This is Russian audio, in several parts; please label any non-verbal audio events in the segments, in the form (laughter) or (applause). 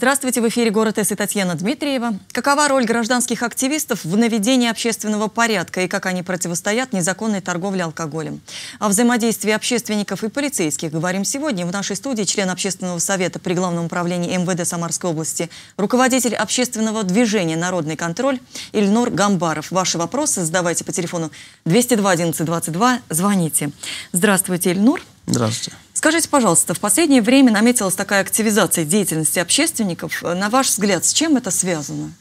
Здравствуйте, в эфире «Город С» и Татьяна Дмитриева. Какова роль гражданских активистов в наведении общественного порядка и как они противостоят незаконной торговле алкоголем? О взаимодействии общественников и полицейских говорим сегодня. В нашей студии член общественного совета при Главном управлении МВД Самарской области, руководитель общественного движения «Народный контроль» Ильнур Гамбаров. Ваши вопросы задавайте по телефону 202 11 22, звоните. Здравствуйте, Ильнур. Здравствуйте. Скажите, пожалуйста, в последнее время наметилась такая активизация деятельности общественников. На ваш взгляд, с чем это связано?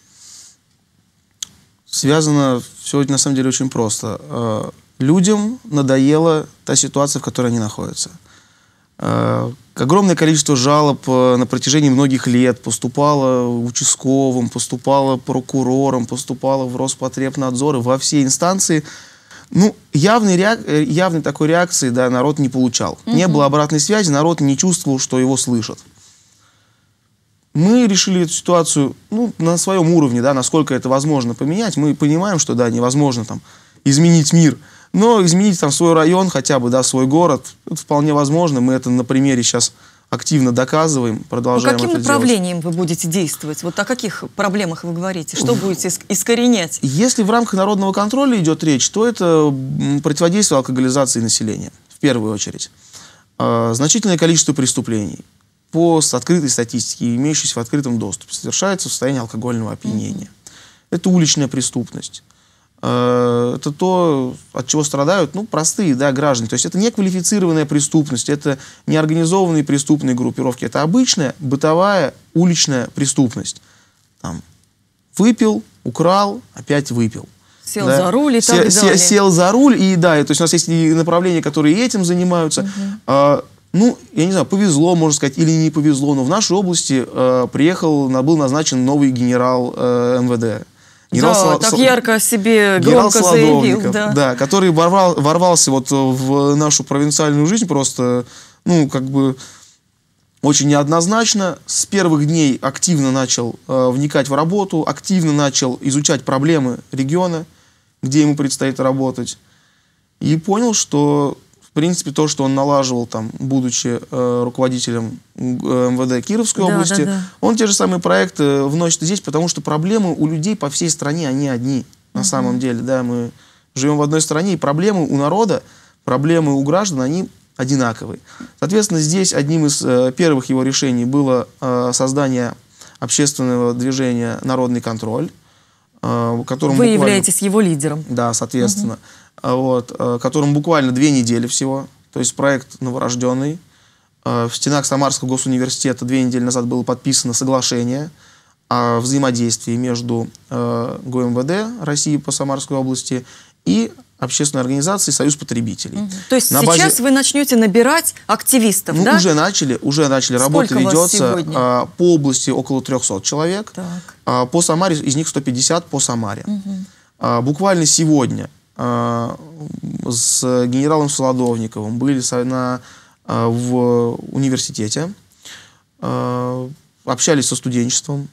Связано все на самом деле очень просто. Э, людям надоела та ситуация, в которой они находятся. Э, огромное количество жалоб э, на протяжении многих лет поступало участковым, поступало прокурором, поступало в Роспотребнадзор и во все инстанции – ну, явной, реак... Э, явной такой реакции да, народ не получал. Угу. Не было обратной связи, народ не чувствовал, что его слышат. Мы решили эту ситуацию ну, на своем уровне, да, насколько это возможно поменять. Мы понимаем, что да, невозможно там, изменить мир, но изменить там свой район, хотя бы да, свой город, это вполне возможно. Мы это на примере сейчас активно доказываем, продолжаем ну, каким это направлением делать. вы будете действовать? Вот о каких проблемах вы говорите? Что будете искоренять? Если в рамках народного контроля идет речь, то это противодействие алкоголизации населения, в первую очередь. А, значительное количество преступлений по открытой статистике, имеющейся в открытом доступе, совершается в состоянии алкогольного опьянения. Mm-hmm. Это уличная преступность. Э, это то, от чего страдают, ну, простые, да, граждане. То есть это не квалифицированная преступность, это не организованные преступные группировки, это обычная бытовая уличная преступность. Там, выпил, украл, опять выпил. Сел да? за руль и сел, так далее. Сел за руль, и да, то есть у нас есть и направления, которые этим занимаются. Угу. А, ну, я не знаю, повезло, можно сказать, или не повезло, но в нашей области э, приехал, был назначен новый генерал э, МВД. Генерал да, Сол... так ярко себе громко заявил. Да. да, который ворвал, ворвался вот в нашу провинциальную жизнь просто, ну, как бы очень неоднозначно. С первых дней активно начал э, вникать в работу, активно начал изучать проблемы региона, где ему предстоит работать. И понял, что в принципе, то, что он налаживал, там, будучи э, руководителем э, МВД Кировской да, области, да, да. он те же самые проекты вносит здесь, потому что проблемы у людей по всей стране, они одни на угу. самом деле. Да, мы живем в одной стране, и проблемы у народа, проблемы у граждан, они одинаковые. Соответственно, здесь одним из э, первых его решений было э, создание общественного движения «Народный контроль», э, которому Вы буквально... являетесь его лидером. Да, соответственно. Угу. А вот, э, которому буквально две недели всего. То есть проект новорожденный. Э, в стенах Самарского госуниверситета две недели назад было подписано соглашение о взаимодействии между э, ГУМВД России по Самарской области и общественной организации «Союз потребителей». Угу. То есть На сейчас базе... вы начнете набирать активистов, ну, да? уже начали, уже начали. Сколько Работа ведется а, по области около 300 человек. Так. А, по Самаре, из них 150 по Самаре. Угу. А, буквально сегодня с генералом Солодовниковым были на, а, в университете, а, общались со студенчеством,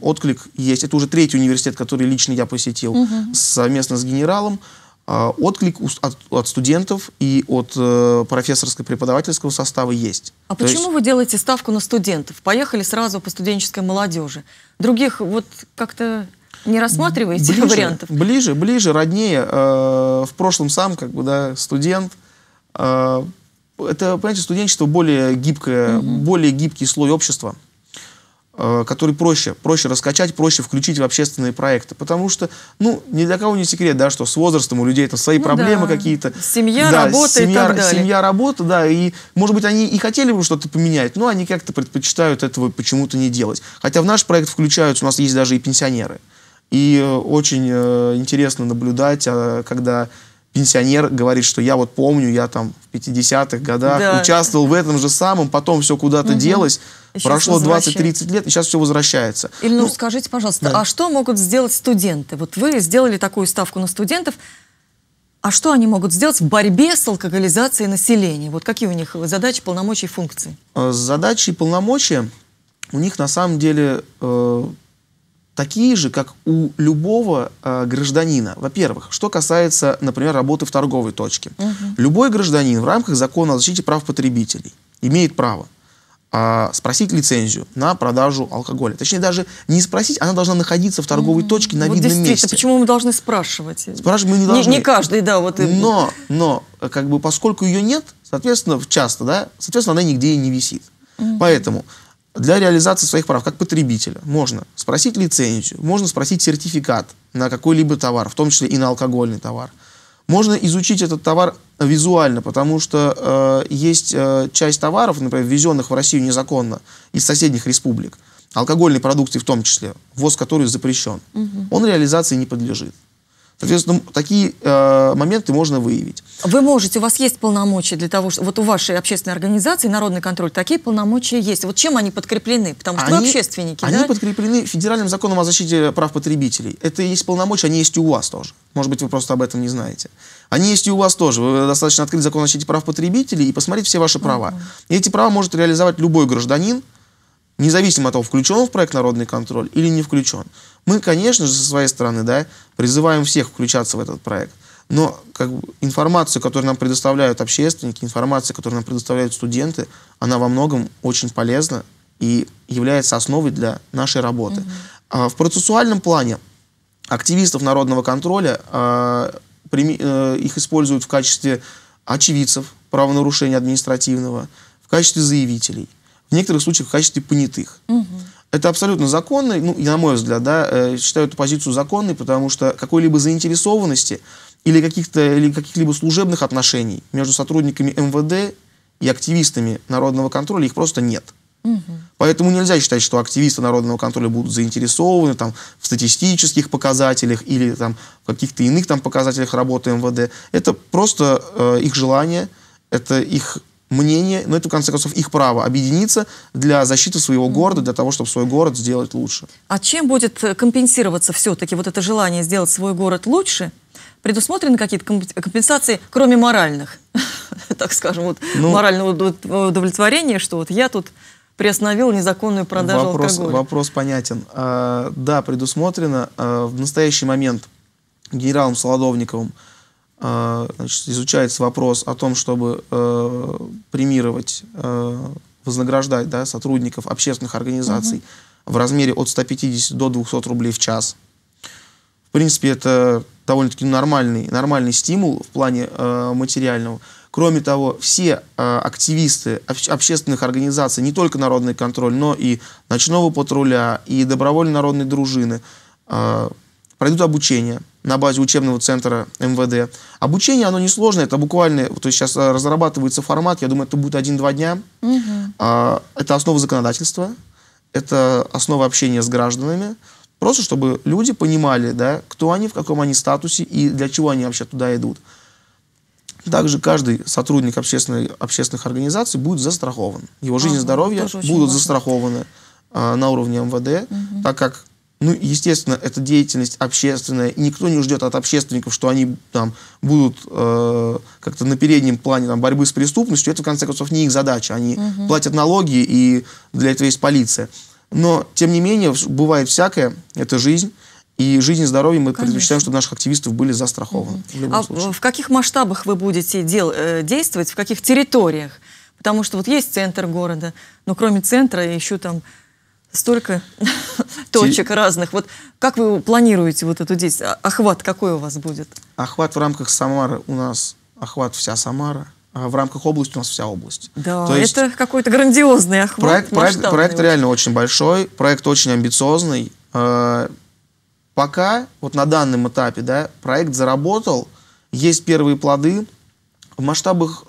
отклик есть. Это уже третий университет, который лично я посетил угу. совместно с генералом. Отклик от, от студентов и от э, профессорско-преподавательского состава есть. А То почему есть... вы делаете ставку на студентов? Поехали сразу по студенческой молодежи. Других вот как-то не рассматриваете ближе, вариантов? Ближе, ближе, роднее. Э, в прошлом сам, как бы, да, студент. Э, это, понимаете, студенчество более гибкое, угу. более гибкий слой общества, э, который проще, проще раскачать, проще включить в общественные проекты. Потому что, ну, ни для кого не секрет, да, что с возрастом у людей там свои ну, проблемы да. какие-то. Семья, да, работа семья, и так далее. Семья, работа, да. И, может быть, они и хотели бы что-то поменять, но они как-то предпочитают этого почему-то не делать. Хотя в наш проект включаются, у нас есть даже и пенсионеры. И э, очень э, интересно наблюдать, а, когда пенсионер говорит, что я вот помню, я там в 50-х годах да. участвовал в этом же самом, потом все куда-то угу. делось, и прошло 20-30 лет, и сейчас все возвращается. Ильнур, ну, скажите, пожалуйста, да. а что могут сделать студенты? Вот вы сделали такую ставку на студентов, а что они могут сделать в борьбе с алкоголизацией населения? Вот какие у них задачи, полномочия и функции? Э, задачи и полномочия у них на самом деле такие же, как у любого э, гражданина. Во-первых, что касается, например, работы в торговой точке. Угу. Любой гражданин в рамках закона о защите прав потребителей имеет право а, спросить лицензию на продажу алкоголя. Точнее, даже не спросить, она должна находиться в торговой mm-hmm. точке на вот видном месте. Почему мы должны спрашивать? Спрашивать мы не должны. Не, не каждый, да. Вот но, но, как бы, поскольку ее нет, соответственно, часто, да, соответственно, она нигде и не висит. Mm-hmm. Поэтому для реализации своих прав, как потребителя, можно спросить лицензию, можно спросить сертификат на какой-либо товар, в том числе и на алкогольный товар. Можно изучить этот товар визуально, потому что э, есть э, часть товаров, например, ввезенных в Россию незаконно из соседних республик, алкогольной продукции в том числе, ввоз который запрещен, угу. он реализации не подлежит. Соответственно, такие э, моменты можно выявить. Вы можете, у вас есть полномочия для того, что вот у вашей общественной организации «Народный контроль» такие полномочия есть. Вот чем они подкреплены? Потому что они, вы общественники, Они да? подкреплены федеральным законом о защите прав потребителей. Это есть полномочия, они есть и у вас тоже. Может быть, вы просто об этом не знаете. Они есть и у вас тоже. Вы достаточно открыть закон о защите прав потребителей и посмотреть все ваши права. Uh-huh. И эти права может реализовать любой гражданин, независимо от того, включен он в проект «Народный контроль» или не включен. Мы, конечно же, со своей стороны, да, призываем всех включаться в этот проект. Но как бы, информацию, которую нам предоставляют общественники, информация, которую нам предоставляют студенты, она во многом очень полезна и является основой для нашей работы. Угу. А в процессуальном плане активистов народного контроля а, прими, а, их используют в качестве очевидцев правонарушения административного, в качестве заявителей в некоторых случаях в качестве понятых. Угу. Это абсолютно законно, ну, на мой взгляд, да, э, считаю эту позицию законной, потому что какой-либо заинтересованности или каких-то или каких-либо служебных отношений между сотрудниками МВД и активистами народного контроля их просто нет. Угу. Поэтому нельзя считать, что активисты народного контроля будут заинтересованы там, в статистических показателях или там, в каких-то иных там, показателях работы МВД. Это просто э, их желание, это их мнение, но это, в конце концов, их право объединиться для защиты своего города, для того, чтобы свой город сделать лучше. А чем будет э, компенсироваться все-таки вот это желание сделать свой город лучше? Предусмотрены какие-то компенсации, кроме моральных, (laughs) так скажем, вот ну, морального удовлетворения, что вот я тут приостановил незаконную продажу вопрос, алкоголя? Вопрос понятен. А, да, предусмотрено. А, в настоящий момент генералом Солодовниковым значит, изучается вопрос о том, чтобы э, премировать, э, вознаграждать да, сотрудников общественных организаций угу. в размере от 150 до 200 рублей в час. В принципе, это довольно-таки нормальный, нормальный стимул в плане э, материального. Кроме того, все э, активисты обще, общественных организаций, не только Народный контроль, но и Ночного патруля, и Добровольной народной дружины, э, пройдут обучение на базе учебного центра МВД. Обучение, оно несложное, это буквально, то есть сейчас э, разрабатывается формат, я думаю, это будет один-два дня. Угу. Это основа законодательства, это основа общения с гражданами, просто чтобы люди понимали, да, кто они, в каком они статусе и для чего они вообще туда идут. Также каждый сотрудник общественной, общественных организаций будет застрахован. Его жизнь ага, и здоровье будут важно. застрахованы а, на уровне МВД, угу. так как ну, естественно, это деятельность общественная, и никто не ждет от общественников, что они там будут э, как-то на переднем плане там, борьбы с преступностью. Это, в конце концов, не их задача. Они угу. платят налоги, и для этого есть полиция. Но, тем не менее, бывает всякое, это жизнь. И жизнь и здоровье мы Конечно. предпочитаем, чтобы наших активистов были застрахованы. Угу. В а случае. в каких масштабах вы будете дел, э, действовать, в каких территориях? Потому что вот есть центр города, но кроме центра еще там столько (laughs) точек разных. Вот как вы планируете вот эту действие? А, охват какой у вас будет? Охват в рамках Самары у нас охват вся Самара. А в рамках области у нас вся область. Да, То это какой-то грандиозный охват. Проект, проект, проект реально очень большой, проект очень амбициозный. Э, пока, вот на данном этапе, да, проект заработал, есть первые плоды. В масштабах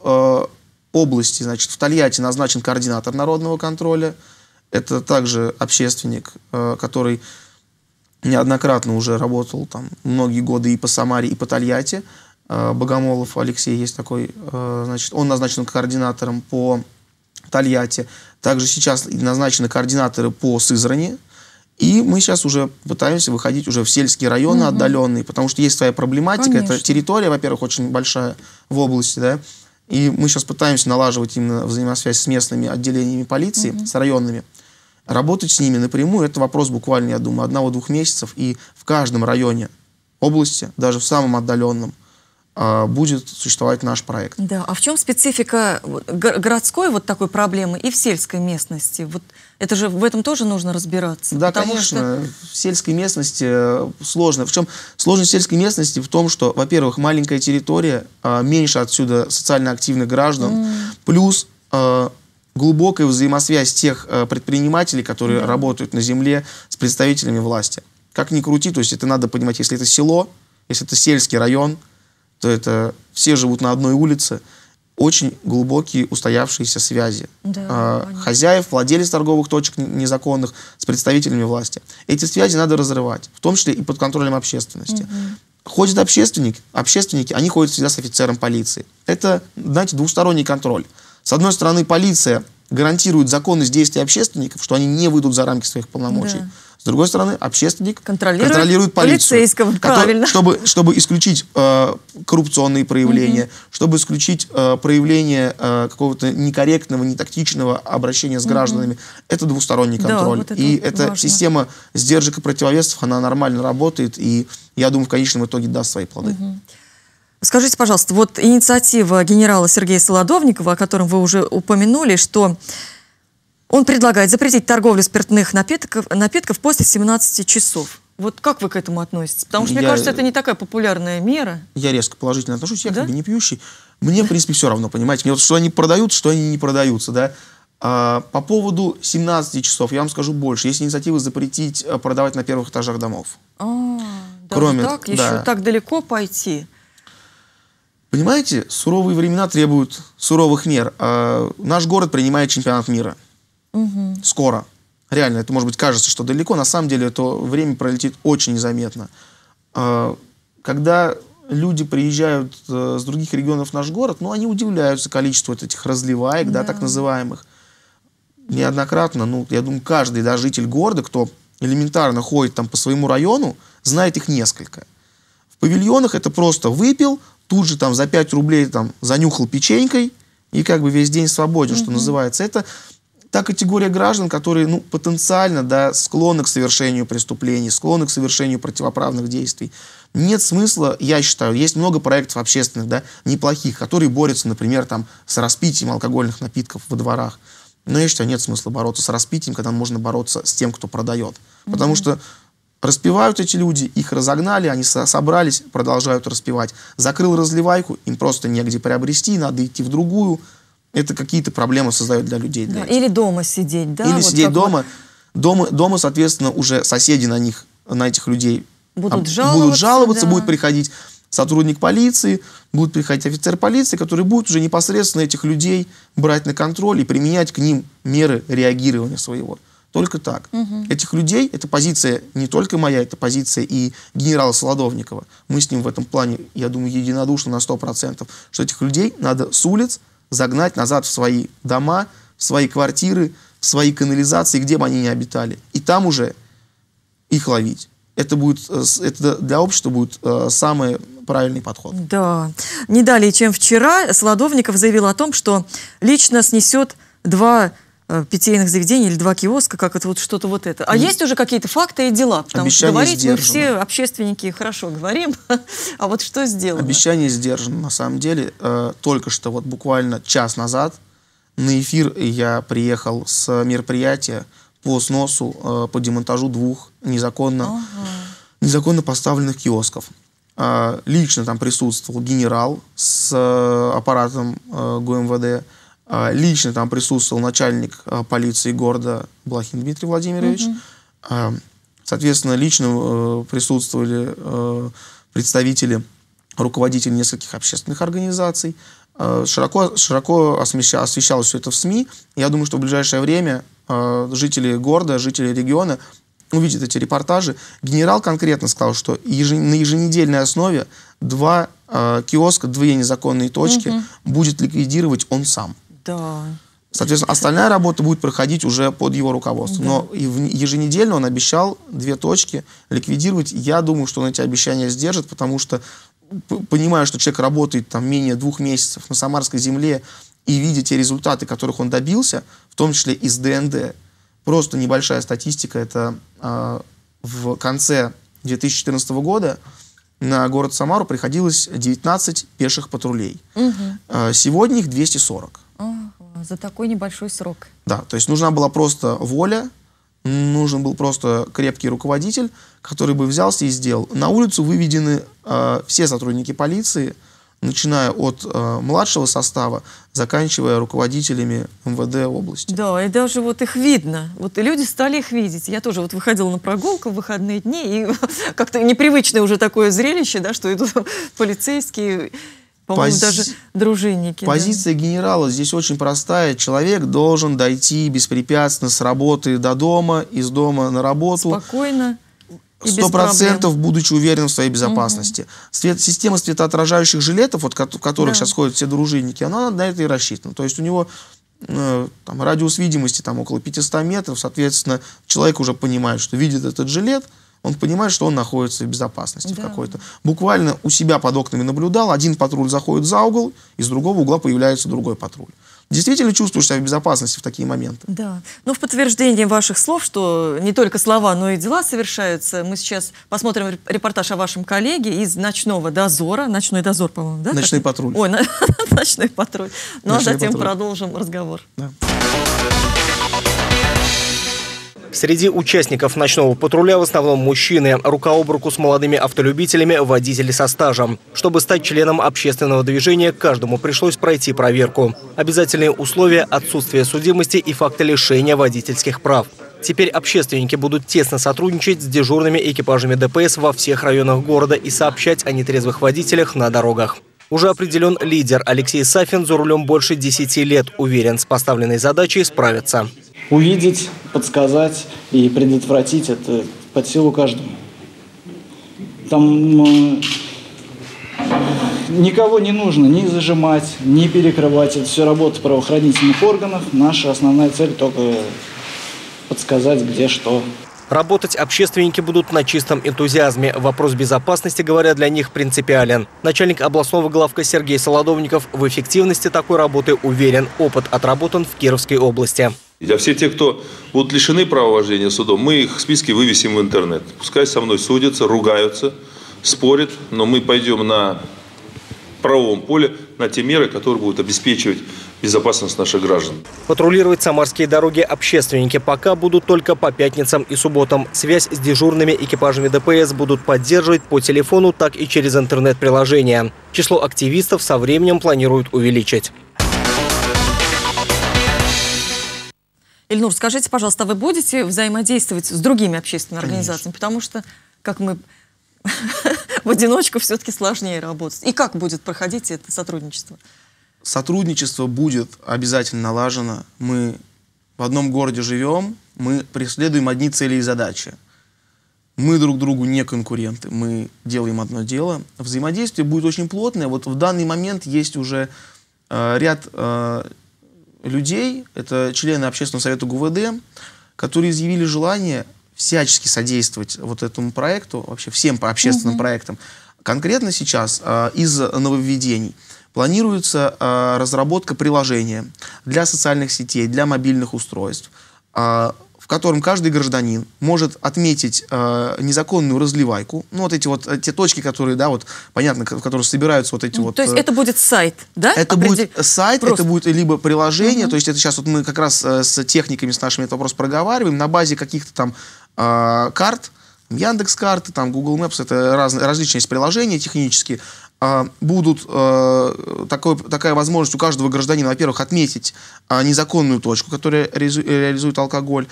области, значит, в Тольятти назначен координатор народного контроля – это также общественник, э, который неоднократно уже работал там многие годы и по Самаре, и по Тольятти. Э, Богомолов Алексей есть такой, э, значит, он назначен координатором по Тольятти. Также сейчас назначены координаторы по Сызрани. И мы сейчас уже пытаемся выходить уже в сельские районы угу. отдаленные, потому что есть своя проблематика. Конечно. Это территория, во-первых, очень большая в области, да. И мы сейчас пытаемся налаживать именно взаимосвязь с местными отделениями полиции, угу. с районными. Работать с ними напрямую – это вопрос буквально, я думаю, одного-двух месяцев. И в каждом районе области, даже в самом отдаленном, э, будет существовать наш проект. Да, а в чем специфика городской вот такой проблемы и в сельской местности? Вот это же в этом тоже нужно разбираться. Да, конечно. Что... В сельской местности э, сложно. В чем сложность сельской местности? В том, что, во-первых, маленькая территория, э, меньше отсюда социально активных граждан, mm. плюс э, глубокая взаимосвязь тех предпринимателей, которые mm. работают на земле с представителями власти. Как ни крути, то есть это надо понимать, если это село, если это сельский район, то это все живут на одной улице, очень глубокие устоявшиеся связи да, а, хозяев, владелец торговых точек незаконных с представителями власти. Эти связи надо разрывать, в том числе и под контролем общественности. Угу. Ходит общественник, общественники, они ходят всегда с офицером полиции. Это, знаете, двусторонний контроль. С одной стороны, полиция гарантирует законность действий общественников, что они не выйдут за рамки своих полномочий. Да. С другой стороны, общественник контролирует, контролирует полицию. Полицейского, правильно. Чтобы, чтобы исключить э, коррупционные проявления, угу. чтобы исключить э, проявление э, какого-то некорректного, нетактичного обращения с угу. гражданами. Это двусторонний контроль. Да, вот это и эта важно. система сдержек и противовесов, она нормально работает, и я думаю, в конечном итоге даст свои плоды. Угу. Скажите, пожалуйста, вот инициатива генерала Сергея Солодовникова, о котором вы уже упомянули, что он предлагает запретить торговлю спиртных напитков, напитков после 17 часов. Вот как вы к этому относитесь? Потому что, я, мне кажется, это не такая популярная мера. Я резко положительно отношусь, я да? как бы не пьющий. Мне, в принципе, все равно, понимаете. Мне вот что они продают, что они не продаются, да. А, по поводу 17 часов, я вам скажу больше. Есть инициатива запретить э, продавать на первых этажах домов. А, Кроме, так? Да. Еще так далеко пойти? Понимаете, суровые времена требуют суровых мер. А, наш город принимает чемпионат мира – Угу. Скоро. Реально, это может быть кажется, что далеко. На самом деле это время пролетит очень незаметно. А, когда люди приезжают э, с других регионов в наш город, ну, они удивляются количеству вот этих разливаек, да. да, так называемых. Неоднократно, ну, я думаю, каждый да, житель города, кто элементарно ходит там по своему району, знает их несколько. В павильонах это просто выпил, тут же там за 5 рублей там занюхал печенькой, и как бы весь день свободен, угу. что называется. Это та категория граждан, которые ну, потенциально да, склонны к совершению преступлений, склонны к совершению противоправных действий. Нет смысла, я считаю, есть много проектов общественных, да, неплохих, которые борются, например, там, с распитием алкогольных напитков во дворах. Но я считаю, нет смысла бороться с распитием, когда можно бороться с тем, кто продает. Потому mm-hmm. что распивают эти люди, их разогнали, они собрались, продолжают распивать. Закрыл разливайку, им просто негде приобрести, надо идти в другую это какие-то проблемы создает для людей. Для да, или дома сидеть, да? Или вот сидеть дома. дома. Дома, соответственно, уже соседи на них, на этих людей будут жаловаться, будут жаловаться да. будет приходить сотрудник полиции, будет приходить офицер полиции, который будет уже непосредственно этих людей брать на контроль и применять к ним меры реагирования своего. Только так. Угу. Этих людей, это позиция не только моя, это позиция и генерала Солодовникова. Мы с ним в этом плане, я думаю, единодушны на 100%, что этих людей надо с улиц загнать назад в свои дома, в свои квартиры, в свои канализации, где бы они ни обитали. И там уже их ловить. Это, будет, э, это для общества будет э, самый правильный подход. Да. Не далее, чем вчера, Солодовников заявил о том, что лично снесет два питейных заведений или два киоска, как это вот что-то вот это. А mm. есть уже какие-то факты и дела? Потому Обещание что говорить сдержано. мы все общественники хорошо говорим, (laughs) а вот что сделано? Обещание сдержано. На самом деле, э, только что вот буквально час назад на эфир я приехал с мероприятия по сносу, э, по демонтажу двух незаконно, ага. незаконно поставленных киосков. Э, лично там присутствовал генерал с э, аппаратом э, ГУМВД, лично там присутствовал начальник а, полиции города Блохин Дмитрий Владимирович. Угу. Соответственно, лично э, присутствовали э, представители, руководители нескольких общественных организаций. Широко, широко освещалось все это в СМИ. Я думаю, что в ближайшее время жители города, жители региона увидят эти репортажи. Генерал конкретно сказал, что на еженедельной основе два киоска, две незаконные точки угу. будет ликвидировать он сам. Да. Соответственно, остальная работа будет проходить уже под его руководством. Да. Но еженедельно он обещал две точки ликвидировать. Я думаю, что он эти обещания сдержит, потому что понимаю, что человек работает там менее двух месяцев на Самарской земле и видя те результаты, которых он добился, в том числе из ДНД. Просто небольшая статистика. Это э, в конце 2014 года на город Самару приходилось 19 пеших патрулей. Угу. Сегодня их 240. За такой небольшой срок. Да, то есть нужна была просто воля, нужен был просто крепкий руководитель, который бы взялся и сделал. На улицу выведены э, все сотрудники полиции, начиная от э, младшего состава, заканчивая руководителями МВД области. Да, и даже вот их видно. Вот и люди стали их видеть. Я тоже вот выходила на прогулку в выходные дни, и (laughs) как-то непривычное уже такое зрелище, да, что идут (laughs) полицейские, по-моему, Пози... даже дружинники. Позиция да. генерала здесь очень простая. Человек должен дойти беспрепятственно с работы до дома, из дома на работу. Спокойно Сто процентов, будучи уверенным в своей безопасности. Угу. Свет, система светоотражающих жилетов, вот, в которых да. сейчас ходят все дружинники, она на это и рассчитана. То есть у него э, там, радиус видимости там, около 500 метров, соответственно, человек уже понимает, что видит этот жилет, он понимает, что он находится в безопасности да. какой-то. Буквально у себя под окнами наблюдал, один патруль заходит за угол, из другого угла появляется другой патруль действительно чувствуешь себя в безопасности в такие моменты. Да. Ну, в подтверждение ваших слов, что не только слова, но и дела совершаются, мы сейчас посмотрим репортаж о вашем коллеге из «Ночного дозора». «Ночной дозор», по-моему, да? «Ночной патруль». Ой, (laughs) «Ночной патруль». Ну, а затем продолжим разговор. Да. Среди участников ночного патруля в основном мужчины, рука об руку с молодыми автолюбителями, водители со стажем. Чтобы стать членом общественного движения, каждому пришлось пройти проверку. Обязательные условия – отсутствие судимости и факты лишения водительских прав. Теперь общественники будут тесно сотрудничать с дежурными экипажами ДПС во всех районах города и сообщать о нетрезвых водителях на дорогах. Уже определен лидер Алексей Сафин за рулем больше 10 лет. Уверен, с поставленной задачей справится увидеть, подсказать и предотвратить это под силу каждому. Там никого не нужно ни зажимать, ни перекрывать. Это все работа правоохранительных органов. Наша основная цель только подсказать, где что. Работать общественники будут на чистом энтузиазме. Вопрос безопасности, говоря, для них принципиален. Начальник областного главка Сергей Солодовников в эффективности такой работы уверен. Опыт отработан в Кировской области. А все те, кто будут лишены права вождения судом, мы их списки вывесим в интернет. Пускай со мной судятся, ругаются, спорят, но мы пойдем на правовом поле на те меры, которые будут обеспечивать безопасность наших граждан. Патрулировать самарские дороги общественники пока будут только по пятницам и субботам. Связь с дежурными экипажами ДПС будут поддерживать по телефону, так и через интернет-приложение. Число активистов со временем планируют увеличить. Ильнур, скажите, пожалуйста, вы будете взаимодействовать с другими общественными Конечно. организациями? Потому что, как мы (laughs) в одиночку все-таки сложнее работать. И как будет проходить это сотрудничество? Сотрудничество будет обязательно налажено. Мы в одном городе живем, мы преследуем одни цели и задачи. Мы друг другу не конкуренты, мы делаем одно дело. Взаимодействие будет очень плотное. Вот в данный момент есть уже э, ряд э, людей, это члены Общественного совета ГУВД, которые изъявили желание всячески содействовать вот этому проекту, вообще всем по общественным угу. проектам. Конкретно сейчас э, из нововведений планируется э, разработка приложения для социальных сетей, для мобильных устройств. Э, в котором каждый гражданин может отметить э, незаконную разливайку. Ну, вот эти вот э, те точки, которые, да, вот, понятно, в которых собираются вот эти ну, вот... То есть э, это будет сайт, да? Это Определ... будет сайт, Просто. это будет либо приложение, угу. то есть это сейчас вот мы как раз э, с техниками с нашими этот вопрос проговариваем, на базе каких-то там э, карт, Яндекс карты, там Google Maps, это раз, различные есть приложения технические, будут э, такой, такая возможность у каждого гражданина, во-первых, отметить э, незаконную точку, которая реализу, реализует алкоголь.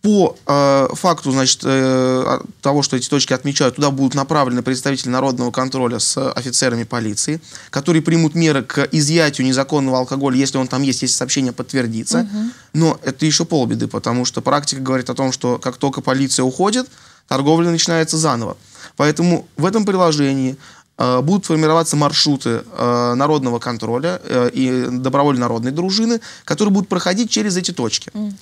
По э, факту значит, э, того, что эти точки отмечают, туда будут направлены представители народного контроля с офицерами полиции, которые примут меры к изъятию незаконного алкоголя, если он там есть, если сообщение подтвердится. Угу. Но это еще полбеды, потому что практика говорит о том, что как только полиция уходит, торговля начинается заново. Поэтому в этом приложении будут формироваться маршруты э, народного контроля э, и добровольно-народной дружины, которые будут проходить через эти точки. Угу.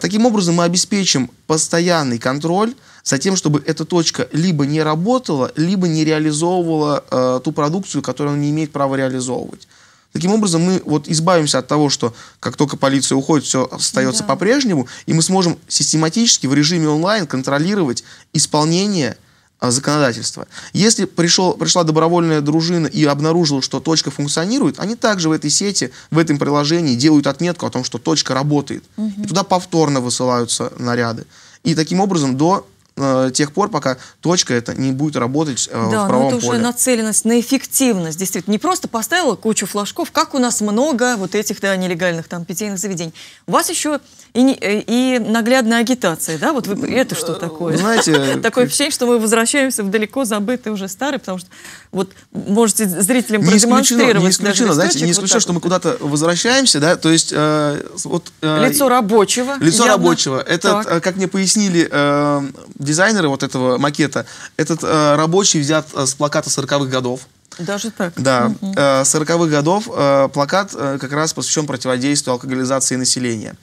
Таким образом, мы обеспечим постоянный контроль за тем, чтобы эта точка либо не работала, либо не реализовывала ту продукцию, которую она не имеет права реализовывать. Таким образом, мы вот избавимся от того, что как только полиция уходит, все остается да. по-прежнему, и мы сможем систематически в режиме онлайн контролировать исполнение законодательства. Если пришел, пришла добровольная дружина и обнаружила, что точка функционирует, они также в этой сети, в этом приложении делают отметку о том, что точка работает. И туда повторно высылаются наряды. И таким образом до э, тех пор, пока точка это не будет работать э, да, в правом но это поле. уже нацеленность на эффективность, действительно. Не просто поставила кучу флажков, как у нас много вот этих да, нелегальных там питейных заведений. У вас еще и, не- э, и наглядная агитация, да? Вот вы, это что такое? знаете, (laughs) Такое ощущение, что мы возвращаемся в далеко забытый уже старый, потому что вот можете зрителям Не продемонстрировать не исключено, даже знаете, не вот исключено, что мы куда-то возвращаемся, да, то есть э, вот... э, Лицо рабочего. Лицо явно. рабочего. Это, Так. э, как мне пояснили э, дизайнеры вот этого макета, этот э, рабочий взят э, с плаката 40-х годов. Даже так. Да, э, 40-х годов э, плакат э, как раз посвящен противодействию алкоголизации населения.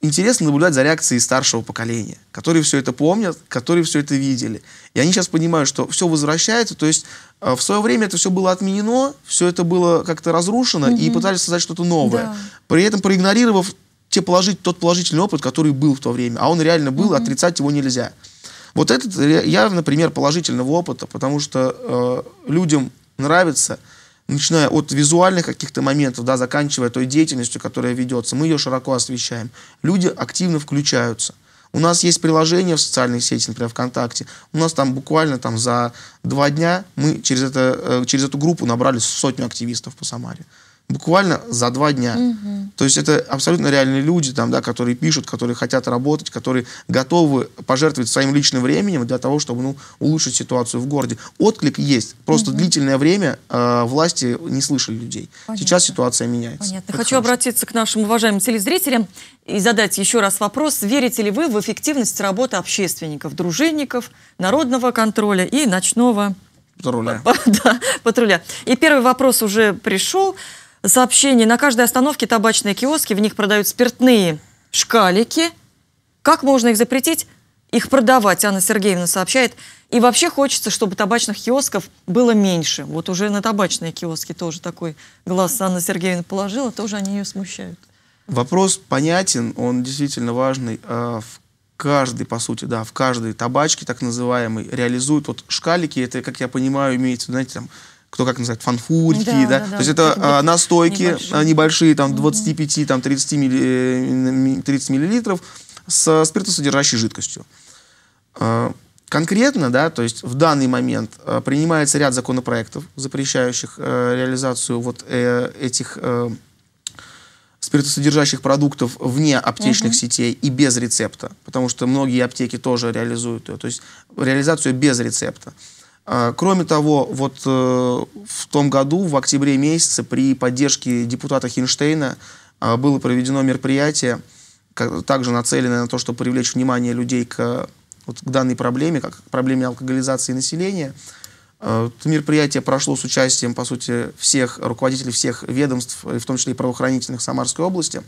Интересно наблюдать за реакцией старшего поколения, которые все это помнят, которые все это видели. И они сейчас понимают, что все возвращается, то есть э, в свое время это все было отменено, все это было как-то разрушено, и пытались создать что-то новое. Да. При этом проигнорировав те положить, тот положительный опыт, который был в то время, а он реально был, отрицать его нельзя. Вот этот явно пример положительного опыта, потому что э, людям нравится, начиная от визуальных каких-то моментов, да, заканчивая той деятельностью, которая ведется, мы ее широко освещаем. Люди активно включаются. У нас есть приложение в социальных сетях, например, ВКонтакте. У нас там буквально там за два дня мы через, это, э, через эту группу набрали сотню активистов по Самаре. Буквально за два дня. То есть это абсолютно реальные люди, там, да, которые пишут, которые хотят работать, которые готовы пожертвовать своим личным временем для того, чтобы ну, улучшить ситуацию в городе. Отклик есть. Просто длительное время э, власти не слышали людей. Понятно. Сейчас ситуация меняется. Понятно. Это Хочу хорошо. обратиться к нашим уважаемым телезрителям и задать еще раз вопрос. Верите ли вы в эффективность работы общественников, дружинников, народного контроля и ночного Патруля. (laughs) да, патруля? И первый вопрос уже пришел. Сообщение. На каждой остановке табачные киоски, в них продают спиртные шкалики. Как можно их запретить? Их продавать, Анна Сергеевна сообщает. И вообще хочется, чтобы табачных киосков было меньше. Вот уже на табачные киоски тоже такой глаз Анна Сергеевна положила, тоже они ее смущают. Вопрос понятен, он действительно важный. А, В каждой, по сути, да, в каждой табачке, так называемой, реализуют вот шкалики, это, как я понимаю, имеется, знаете, там, кто как называет, фанфурики, Да, да, да, то есть это а, настойки Небольшие. небольшие, небольшие там 25, там 30, милли- э, ми- 30 миллилитров с спиртосодержащей жидкостью. А, Конкретно, да, то есть в данный момент а, принимается ряд законопроектов, запрещающих э, реализацию вот э, этих э, спиртосодержащих продуктов вне аптечных сетей и без рецепта, потому что многие аптеки тоже реализуют ее, то есть реализацию без рецепта. А, Кроме того, вот э, в том году, в октябре месяце, при поддержке депутата Хинштейна а, было проведено мероприятие, также нацеленное на то, чтобы привлечь внимание людей к, вот, к данной проблеме, как к проблеме алкоголизации населения. Это мероприятие прошло с участием, по сути, всех руководителей всех ведомств, в том числе и правоохранительных Самарской области.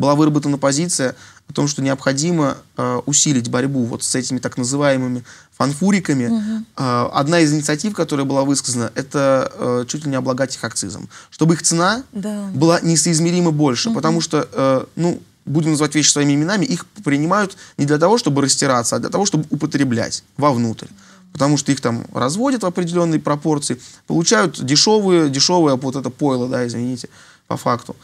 Была выработана позиция о том, что необходимо э, усилить борьбу вот с этими так называемыми фанфуриками. Э, одна из инициатив, которая была высказана, это э, чуть ли не облагать их акцизом. Чтобы их цена Да. была несоизмеримо больше, потому что, э, ну, будем называть вещи своими именами, их принимают не для того, чтобы растираться, а для того, чтобы употреблять вовнутрь. Потому что их там разводят в определенной пропорции, получают дешевые, дешевое вот это пойло, да, извините, по факту.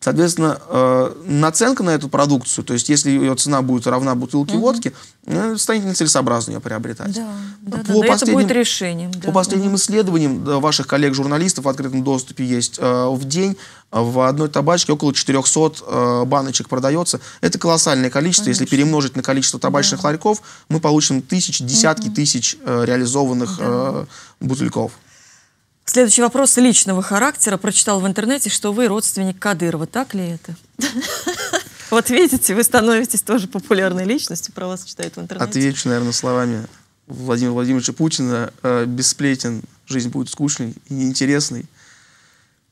Соответственно, э, наценка на эту продукцию, то есть если ее цена будет равна бутылке водки, э, станет нецелесообразно ее приобретать. Да, да, да, По да, это будет решением. По да. последним исследованиям да, ваших коллег-журналистов в открытом доступе есть, э, в день в одной табачке около 400 э, баночек продается. Это колоссальное количество. Если перемножить на количество табачных ларьков, мы получим тысячи, десятки тысяч э, реализованных э, бутыльков. Следующий вопрос личного характера. Прочитал в интернете, что вы родственник Кадырова. Так ли это? (laughs) Вот видите, вы становитесь тоже популярной личностью, про вас читают в интернете. Отвечу, наверное, словами Владимира Владимировича Путина. э, без сплетен жизнь будет скучной и неинтересной.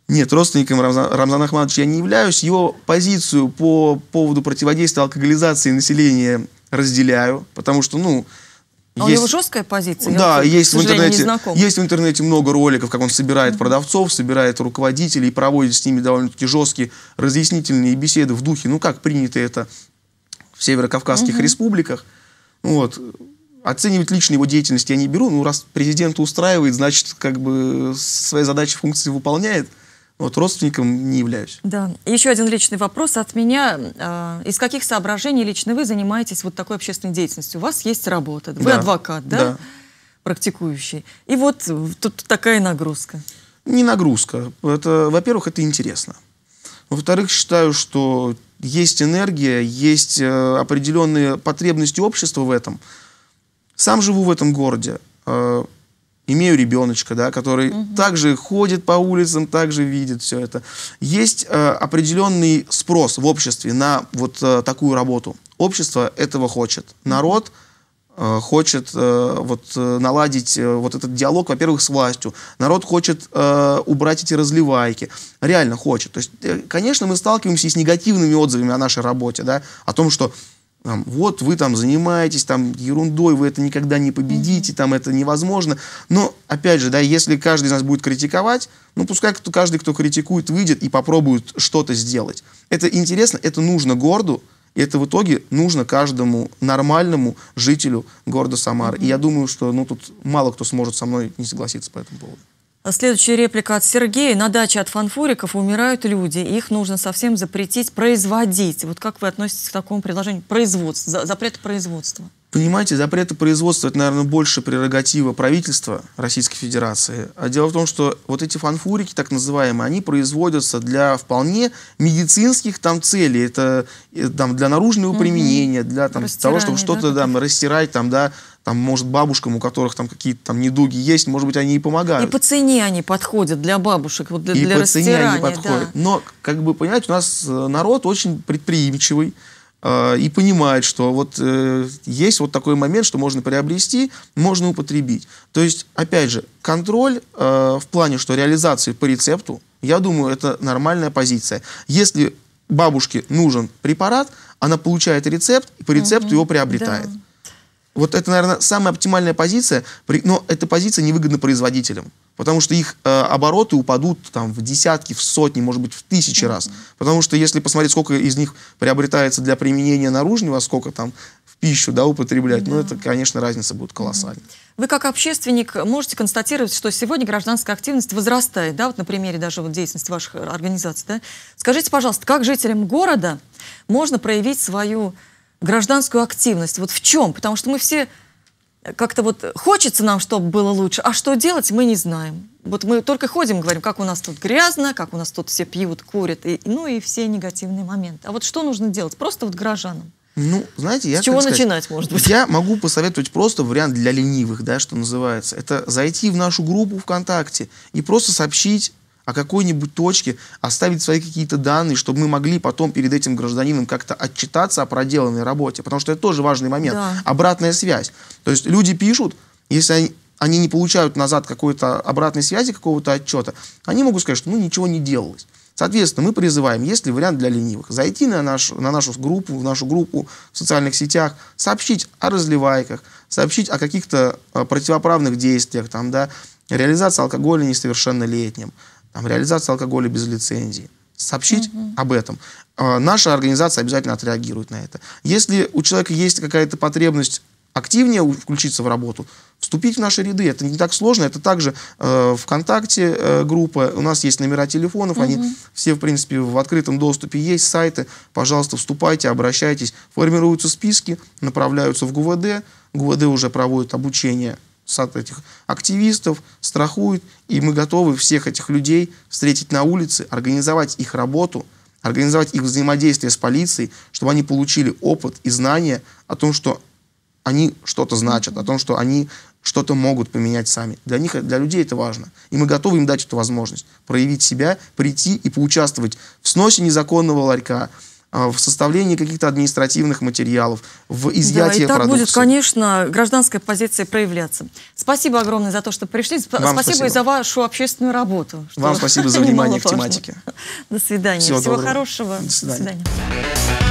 Нет, родственником Рамзана, Рамзана Ахмадовича я не являюсь. Его позицию по поводу противодействия алкоголизации населения разделяю, потому что, ну, А у него жесткая позиция? Я да, вот, есть в, интернете, есть в интернете много роликов, как он собирает продавцов, собирает руководителей и проводит с ними довольно-таки жесткие разъяснительные беседы в духе, ну как принято это в северокавказских республиках. Вот. оценивать лично его деятельность я не беру. Ну, раз президент устраивает, значит, как бы свои задачи, функции выполняет. Вот родственником не являюсь. Да. Еще один личный вопрос от меня. А, из каких соображений лично вы занимаетесь вот такой общественной деятельностью? У вас есть работа, вы Да. адвокат, да? Да. Практикующий. И вот э, тут такая нагрузка. Не нагрузка. Это, во-первых, это интересно. Во-вторых, считаю, что есть энергия, есть э, определенные потребности общества в этом. Сам живу в этом городе. Имею ребеночка, да, который также ходит по улицам, также видит все это. Есть э, определенный спрос в обществе на вот э, такую работу. Общество этого хочет. Народ э, хочет э, вот э, наладить э, вот этот диалог, во-первых, с властью. Народ хочет э, убрать эти разливайки. Реально хочет. То есть, э, конечно, мы сталкиваемся и с негативными отзывами о нашей работе, да, о том, что там, вот вы там занимаетесь там ерундой, вы это никогда не победите, там это невозможно. Но, опять же, да, если каждый из нас будет критиковать, ну, пускай кто, каждый, кто критикует, выйдет и попробует что-то сделать. Это интересно, это нужно городу, и это в итоге нужно каждому нормальному жителю города Самары. И я думаю, что ну, тут мало кто сможет со мной не согласиться по этому поводу. А Следующая реплика от Сергея. На даче от фанфуриков умирают люди. Их нужно совсем запретить производить. Вот как вы относитесь к такому предложению? Производство, за- запрет производства. Понимаете, запреты производства это, наверное, больше прерогатива правительства Российской Федерации. А дело в том, что вот эти фанфурики, так называемые, они производятся для вполне медицинских там целей. Это э, там, для наружного применения, для там, того, чтобы что-то да, там, растирать, там, да, там, может, бабушкам, у которых там какие-то там недуги есть, может быть, они и И помогают. по цене они подходят для бабушек, вот для, и для по цене они подходят. да. Но, как бы, понимаете, у нас э, народ очень предприимчивый э, и понимает, что вот э, есть вот такой момент, что можно приобрести, можно употребить. То есть, опять же, контроль э, в плане, что реализации по рецепту, я думаю, это нормальная позиция. Если бабушке нужен препарат, она получает рецепт и по рецепту его приобретает. Да. Вот это, наверное, самая оптимальная позиция, но эта позиция невыгодна производителям, потому что их э, обороты упадут там, в десятки, в сотни, может быть, в тысячи раз. Потому что если посмотреть, сколько из них приобретается для применения наружного, а сколько там в пищу да, употреблять, ну это, конечно, разница будет колоссальная. Вы как общественник можете констатировать, что сегодня гражданская активность возрастает, да, вот на примере даже вот деятельности ваших организаций, да? Скажите, пожалуйста, как жителям города можно проявить свою гражданскую активность? Вот в чем? Потому что мы все как-то вот хочется нам, чтобы было лучше, а что делать, мы не знаем. Вот мы только ходим, говорим, как у нас тут грязно, как у нас тут все пьют, курят, и, ну и все негативные моменты. А вот что нужно делать? Просто вот горожанам. Ну, знаете, я С чего сказать, начинать, может быть? Я могу посоветовать просто вариант для ленивых, да, что называется. Это зайти в нашу группу ВКонтакте и просто сообщить о какой-нибудь точке, оставить свои какие-то данные, чтобы мы могли потом перед этим гражданином как-то отчитаться о проделанной работе. Потому что это тоже важный момент. Да. Обратная связь. То есть люди пишут, если они, они не получают назад какой-то обратной связи, какого-то отчета, они могут сказать, что ну ничего не делалось. Соответственно, мы призываем, есть ли вариант для ленивых, зайти на, наш, на нашу группу, в нашу группу в социальных сетях, сообщить о разливайках, сообщить о каких-то э, противоправных действиях, там, да, реализация алкоголя несовершеннолетним, там, реализация алкоголя без лицензии. Сообщить об этом. Э, наша организация обязательно отреагирует на это. Если у человека есть какая-то потребность активнее включиться в работу, вступить в наши ряды. Это не так сложно. Это также э, ВКонтакте э, группа. У нас есть номера телефонов. Они все, в принципе, в открытом доступе есть. Сайты. Пожалуйста, вступайте, обращайтесь. Формируются списки, направляются в ГУВД. ГУВД уже проводит обучение сад этих активистов, страхует. И мы готовы всех этих людей встретить на улице, организовать их работу, организовать их взаимодействие с полицией, чтобы они получили опыт и знания о том, что они что-то значат, о том, что они что-то могут поменять сами. Для них, для людей это важно. И мы готовы им дать эту возможность проявить себя, прийти и поучаствовать в сносе незаконного ларька, в составлении каких-то административных материалов, в изъятии да, и так продукции. будет, конечно, гражданская позиция проявляться. Спасибо огромное за то, что пришли. Сп- Вам спасибо, спасибо. и за вашу общественную работу. Вам спасибо (laughs) за внимание к тематике. До свидания. Всего Всего хорошего. До свидания. До свидания.